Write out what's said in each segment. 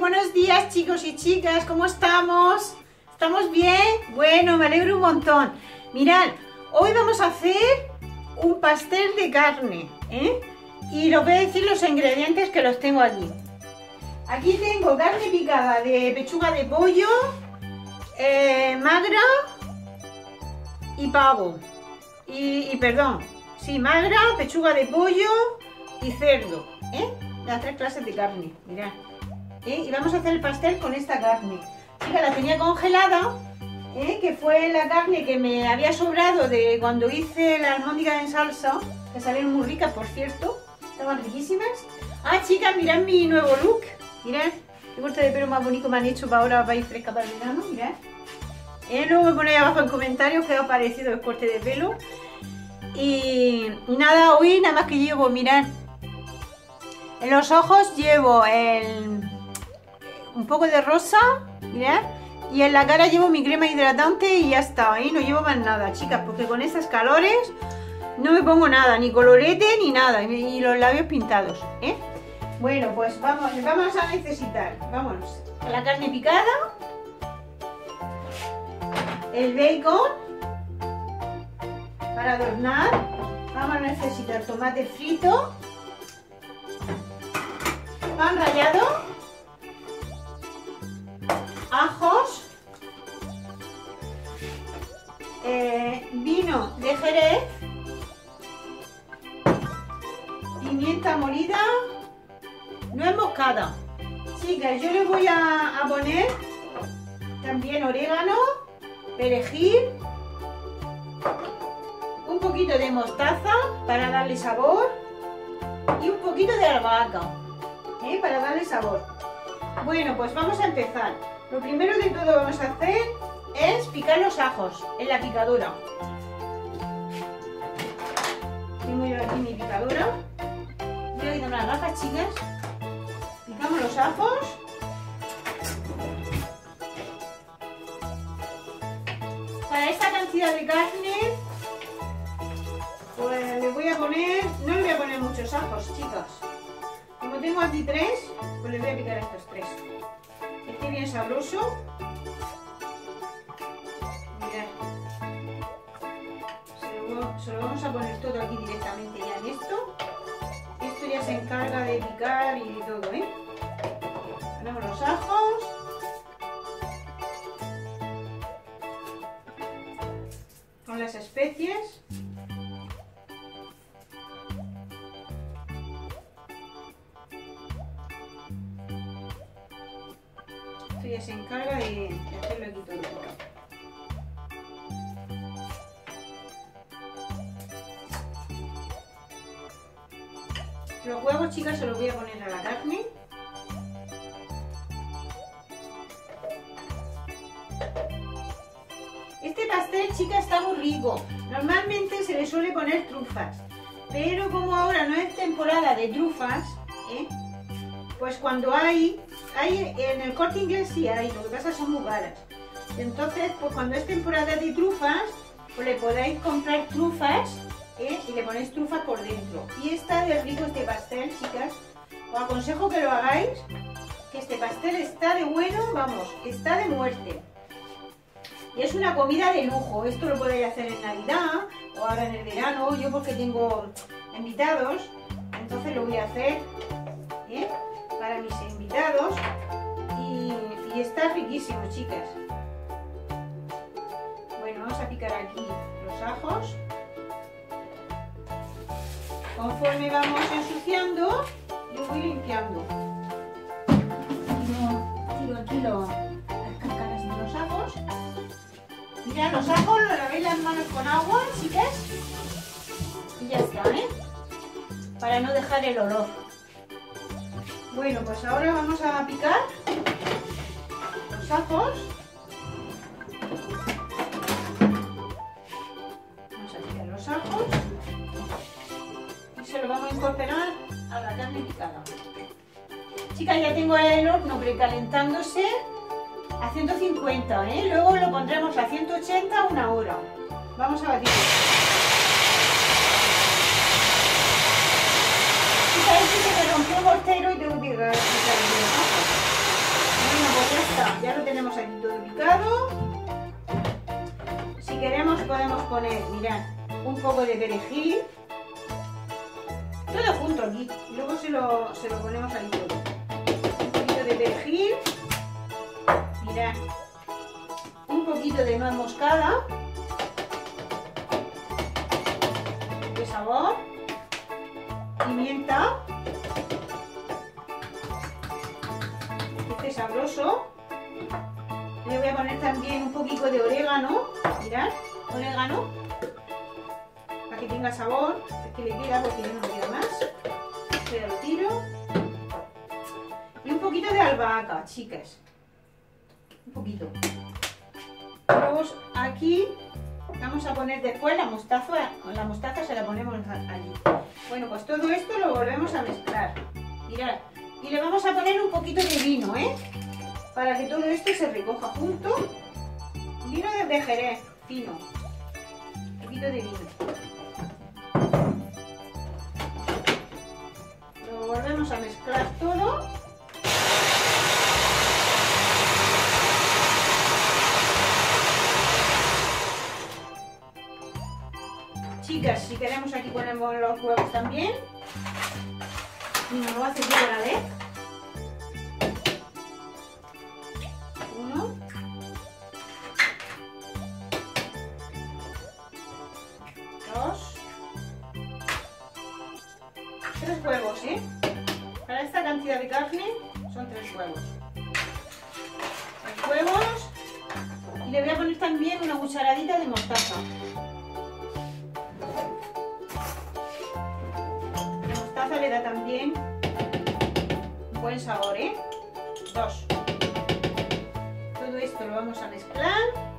buenos días chicos y chicas, ¿cómo estamos? ¿Estamos bien? Bueno, me alegro un montón. Mirad, hoy vamos a hacer un pastel de carne, ¿eh? Y os voy a decir los ingredientes que los tengo aquí. Aquí tengo carne picada de pechuga de pollo, eh, magra y pavo. Y, y, perdón, sí, magra, pechuga de pollo y cerdo, ¿eh? Las tres clases de carne, mirad. ¿Eh? Y vamos a hacer el pastel con esta carne. Chica, la tenía congelada, ¿eh? que fue la carne que me había sobrado de cuando hice la almóndiga en salsa, que salieron muy ricas, por cierto. Estaban riquísimas. Ah, chicas, mirad mi nuevo look. Mirad, qué corte de pelo más bonito me han hecho para ahora para ir fresca para el verano, mirad. Eh, luego me ponéis abajo en comentarios qué os ha parecido el corte de pelo. Y, nada, hoy nada más que llevo, mirad, en los ojos llevo el, un poco de rosa, mirad, y en la cara llevo mi crema hidratante y ya está, ¿eh? no llevo más nada, chicas, porque con estas calores no me pongo nada, ni colorete ni nada, y los labios pintados, ¿eh? Bueno, pues vamos, vamos a necesitar, vámonos, la carne picada, el bacon para adornar, vamos a necesitar tomate frito, pan rallado, de jerez, pimienta molida, nuez moscada. Chicas, yo le voy a, poner también orégano, perejil, un poquito de mostaza para darle sabor y un poquito de albahaca ¿eh? para darle sabor. Bueno, pues vamos a empezar. Lo primero de todo vamos a hacer es picar los ajos en la picadora. Tengo yo aquí mi picadora. Voy a quitar unas gafas, chicas. Picamos los ajos. Para esta cantidad de carne, pues le voy a poner, no le voy a poner muchos ajos, chicas. Como tengo aquí tres, pues le voy a picar estos tres bien sabroso. Mirad. Se lo, vamos a poner todo aquí directamente ya en esto. Esto ya se encarga de picar y todo, ¿eh? Ponemos los ajos. Con las especies. Los huevos, chicas, se los voy a poner a la carne. Este pastel, chicas, está muy rico. Normalmente se le suele poner trufas. Pero como ahora no es temporada de trufas, ¿eh? pues cuando hay hay, en el corte inglés sí hay, lo que pasa son muy caras. Entonces, pues cuando es temporada de trufas, pues le podéis comprar trufas ¿eh? y le ponéis trufas por dentro. Y está de rico este pastel, chicas. Os aconsejo que lo hagáis, que este pastel está de bueno, vamos, está de muerte. Y es una comida de lujo. Esto lo podéis hacer en Navidad o ahora en el verano. Yo porque tengo invitados, entonces lo voy a hacer. ¿eh? para mis invitados y está riquísimo, chicas. Bueno, vamos a picar aquí los ajos. Conforme vamos ensuciando, yo voy limpiando. Tiro, aquí las cáscaras de los ajos. Mirad, los ajos los lavéis las manos con agua, chicas. Y ya está, ¿eh? Para no dejar el olor. Bueno, pues ahora vamos a picar los ajos. Chicas, ya tengo el horno precalentándose a 150, ¿eh? Luego lo pondremos a 180 una hora. Vamos a batir. Chicas, este se me rompió el mortero y tengo que ir a Bueno, pues ya está. Ya lo tenemos aquí todo picado. Si queremos podemos poner, mirad, un poco de perejil. Todo junto aquí. Luego se lo, se lo ponemos ahí todo. De perejil. Mirad. Un poquito de nuez moscada. De sabor. Pimienta. Este sabroso. Le voy a poner también un poquito de orégano. Mirad, orégano. Para que tenga sabor. Que le queda porque no me queda más. Este lo tiro. Un poquito de albahaca, chicas. Un poquito. Luego aquí vamos a poner después la mostaza. La mostaza se la ponemos allí. Bueno, pues todo esto lo volvemos a mezclar. Mirad. Y le vamos a poner un poquito de vino, ¿eh? para que todo esto se recoja junto. Vino de Jerez, fino. Un poquito de vino. Ponemos los huevos también. Y nos lo hace todo a vez. de carne son tres huevos. Tres huevos. Y le voy a poner también una cucharadita de mostaza. Le da también un buen sabor, ¿eh? Dos. Todo esto lo vamos a mezclar.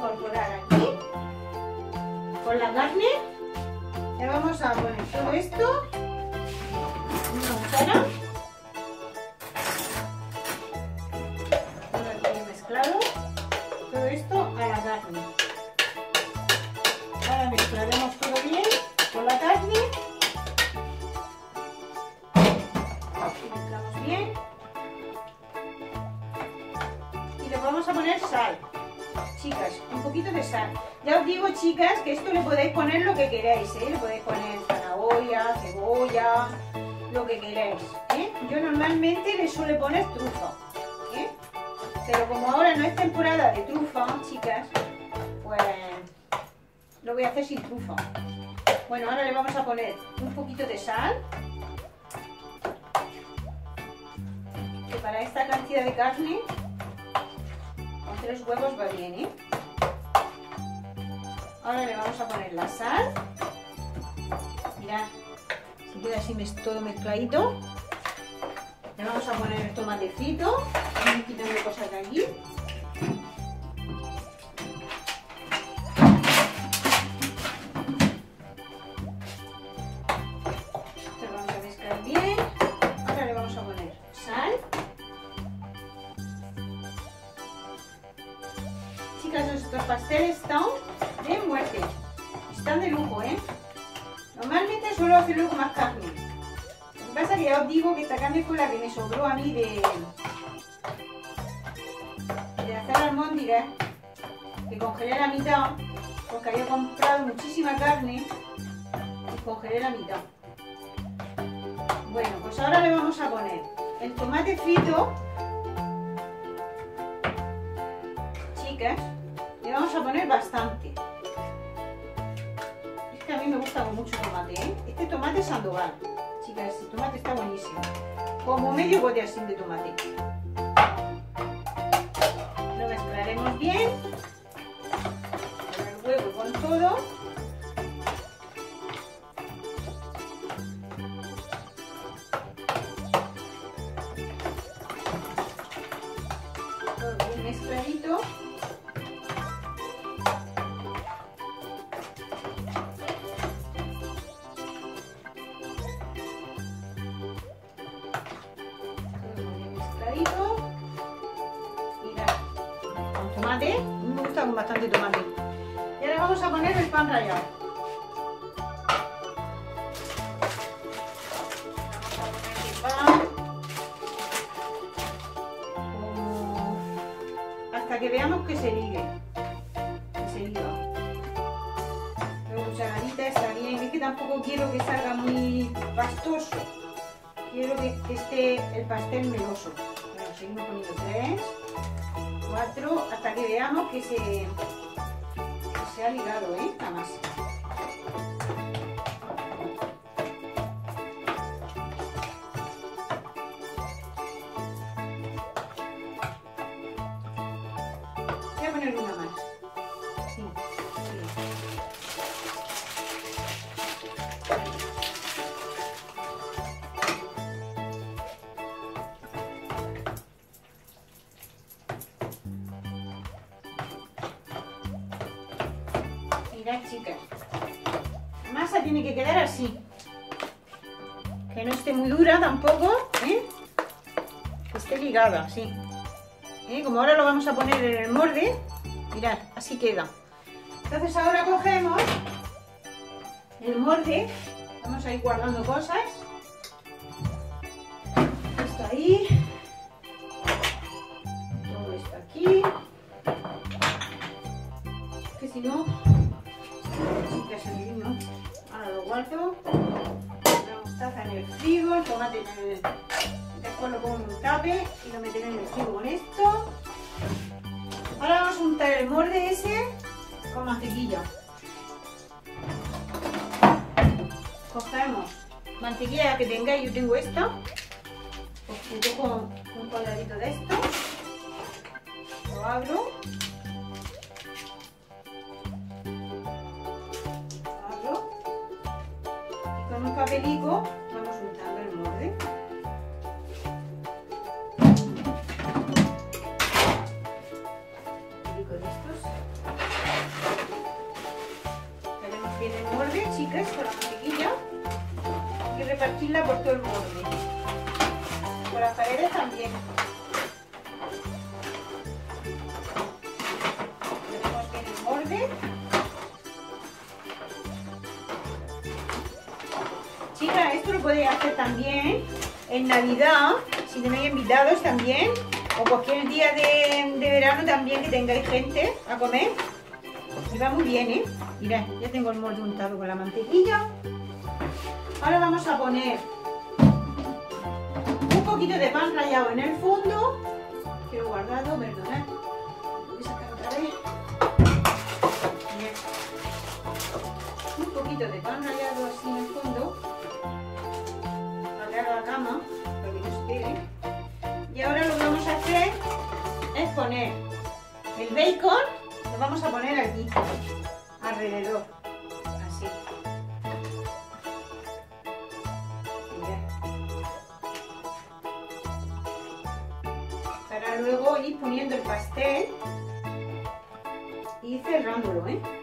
Incorporar aquí. Con la carne. Le vamos a poner todo esto. En una que queráis, ¿eh? Le podéis poner zanahoria, cebolla, lo que queráis, ¿eh? Yo normalmente le suele poner trufa, ¿eh? Pero como ahora no es temporada de trufa, chicas, pues lo voy a hacer sin trufa. Bueno, ahora le vamos a poner un poquito de sal. Que para esta cantidad de carne tres huevos va bien, ¿eh? Ahora le vamos a poner la sal. Mirad, se queda así todo mezcladito. Le vamos a poner el tomatecito. Vamos quitando cosas de. Estos pasteles están digo que esta carne fue la que me sobró a mí de, de hacer almóndigas. Que congelé la mitad, porque había comprado muchísima carne y congelé la mitad. Bueno, pues ahora le vamos a poner el tomate frito. Chicas, le vamos a poner bastante. Es que a mí me gusta mucho tomate, ¿eh? Este tomate es sandoval está. Tomate está buenísimo. Como medio bote así de tomate. Lo mezclaremos bien. Tomate. Me gusta con bastante tomate. Y ahora vamos a poner el pan rallado. Hasta que veamos que se ligue. Que se liga. Luego cucharadita está bien. Es que tampoco quiero que salga muy pastoso. Quiero que, que esté el pastel meloso. Bueno, seguimos poniendo tres, cuatro, hasta que veamos que se, se ha ligado, ¿eh? La masa. Tampoco, ¿eh? Esté ligada, así. ¿Eh? Como ahora lo vamos a poner en el molde, mirad, así queda. Entonces ahora cogemos el molde, vamos a ir guardando cosas. Esto ahí, todo esto aquí. Que si no, sí que ¿no? Ahora lo guardo. El frigo, el tomate en el... Después lo pongo en un tape y lo meteré en el frigo con esto. Ahora vamos a untar el molde ese con mantequilla. Cogemos mantequilla que tengáis, yo tengo esta. Pues yo un cuadradito de esto. Lo abro. Lo abro. Y con un papelico Navidad, si tenéis invitados también, o cualquier día de, verano también que tengáis gente a comer. Y va muy bien, ¿eh? Mirad, ya tengo el molde untado con la mantequilla. Ahora vamos a poner un poquito de pan rallado en el fondo. Que lo he guardado, perdonad. Lo voy a sacar otra vez. Un poquito de pan rallado así en el fondo. Para la cama, poner el bacon, lo vamos a poner aquí, alrededor, así. Para luego ir poniendo el pastel y cerrándolo, ¿eh?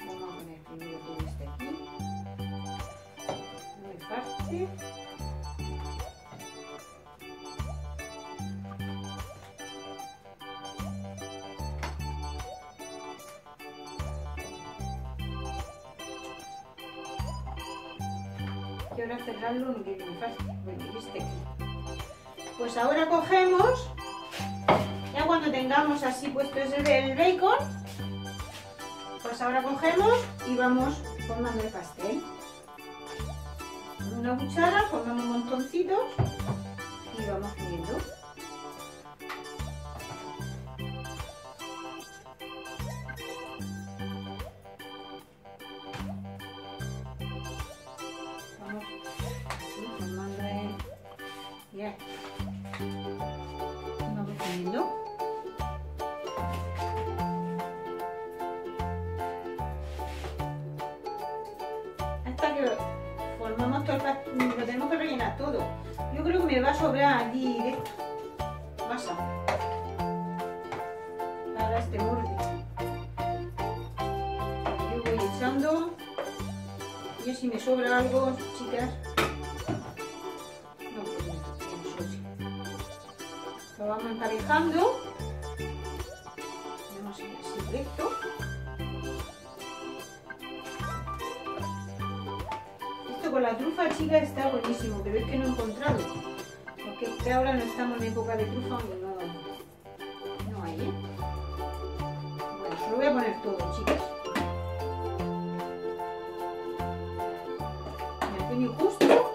Vamos a poner primero todo este aquí. Muy fácil. Y ahora cerrarlo muy fácil. Bueno, y este aquí. Pues ahora cogemos Ya cuando tengamos así puesto el bacon, ahora cogemos y vamos formando el pastel. Con una cuchara formamos montoncitos y vamos poniendo. Lo tenemos que rellenar todo. Yo creo que me va a sobrar allí directo. Masa. Para este borde. Yo voy echando. Y si me sobra algo, chicas. No, pues Lo vamos emparejando. Trufa, chica, está buenísimo, pero es que no he encontrado. Porque es que ahora no estamos en época de trufa, aunque no, no hay, ¿eh? Bueno, se lo voy a poner todo, chicas. Me tiene justo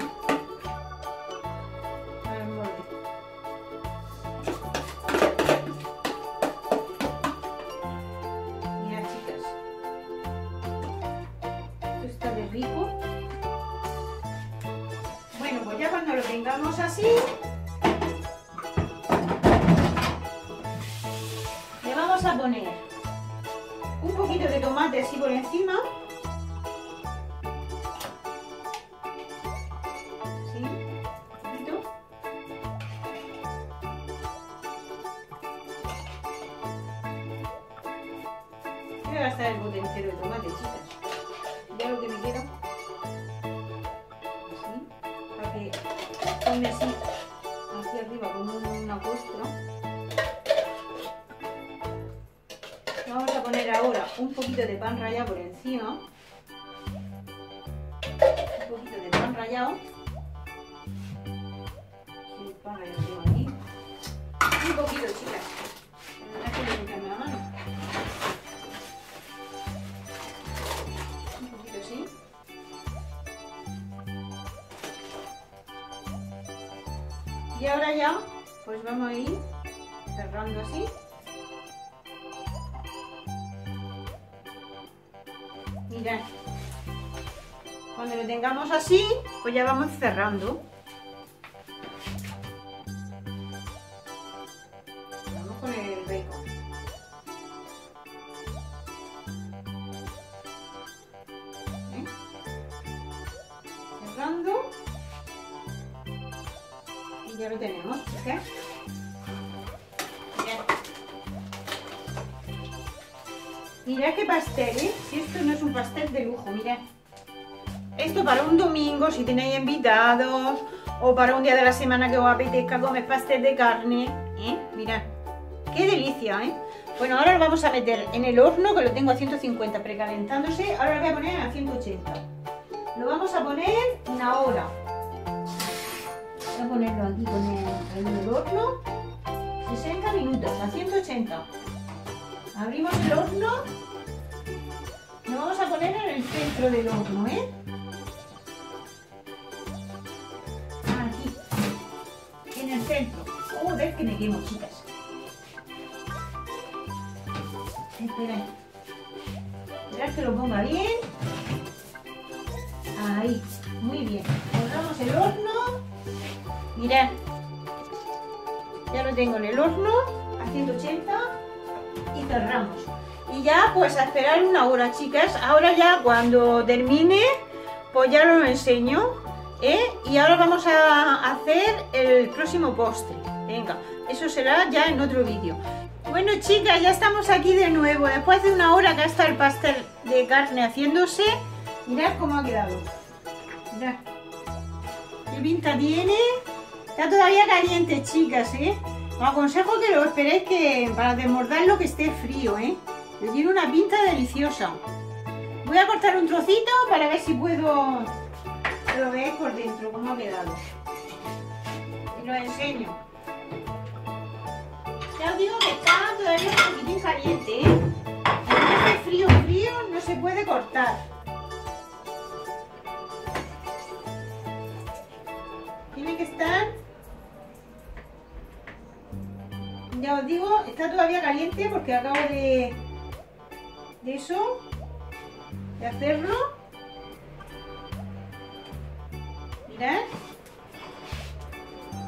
así. Le vamos a poner un poquito de tomate así por encima. Un poquito de pan rallado por encima. Un poquito de pan rallado. Un poquito, chicas. que la mano. Y ahora ya, pues vamos a ir cerrando así. Cuando lo tengamos así, pues ya vamos cerrando. Vamos con el bacon. ¿Eh? Cerrando ya lo tenemos, ¿ok? Mirad qué pastel, ¿eh? Si esto no es un pastel de lujo, mirad. Esto para un domingo, si tenéis invitados, o para un día de la semana que os apetezca comer pastel de carne, ¿eh? Mirad, qué delicia, ¿eh? Bueno, ahora lo vamos a meter en el horno, que lo tengo a 150 precalentándose. Ahora lo voy a poner a 180. Lo vamos a poner una hora. Voy a ponerlo aquí con el, el horno. 60 minutos a 180. Abrimos el horno. Lo vamos a poner en el centro del horno, ¿eh? Aquí. En el centro. Joder, que me quemo, chicas. Espera. Esperad que lo ponga bien. Ahí. Muy bien. Pongamos el horno. Mirad, ya lo tengo en el horno a 180 y cerramos. Y ya pues a esperar una hora, chicas. Ahora ya cuando termine, pues ya lo enseño. ¿eh? Y ahora vamos a hacer el próximo postre. Venga, eso será ya en otro vídeo. Bueno chicas, ya estamos aquí de nuevo. Después de una hora que está el pastel de carne haciéndose. Mirad cómo ha quedado. Mirad. ¿Qué pinta tiene? Está todavía caliente, chicas, ¿eh? Os aconsejo que lo esperéis que para desmordarlo que esté frío, ¿eh? Tiene una pinta deliciosa. Voy a cortar un trocito para ver si puedo... lo veáis por dentro, cómo ha quedado. Y lo enseño. Ya os digo que está todavía un poquitín caliente, ¿eh? Este frío, frío no se puede cortar. Tiene que estar... Ya os digo, está todavía caliente porque acabo de... De eso, de hacerlo. Mirad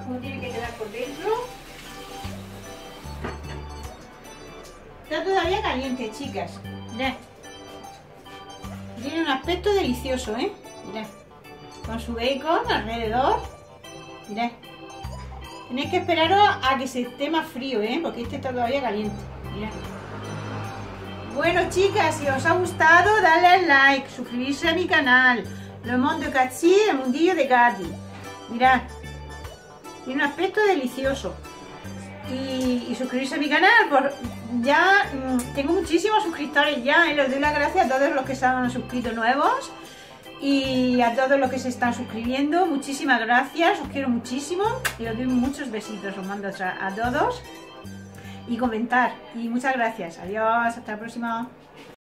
cómo tiene que quedar por dentro. Está todavía caliente, chicas. Mirad. Tiene un aspecto delicioso, ¿eh? Mirad. Con su bacon alrededor. Mirad. Tenéis que esperaros a que se esté más frío, ¿eh? Porque este está todavía caliente. Mirad. Bueno, chicas, si os ha gustado, dale al like, suscribirse a mi canal. Le Monde de Catsi, el mundillo de Gadi. Mirad. Tiene un aspecto delicioso. Y, suscribirse a mi canal. Por, ya mmm, tengo muchísimos suscriptores ya. Y les doy las gracias a todos los que se han suscrito nuevos. Y a todos los que se están suscribiendo. Muchísimas gracias. Os quiero muchísimo. Y os doy muchos besitos. Os mando a, todos. Y comentar. Y muchas gracias. Adiós. Hasta la próxima.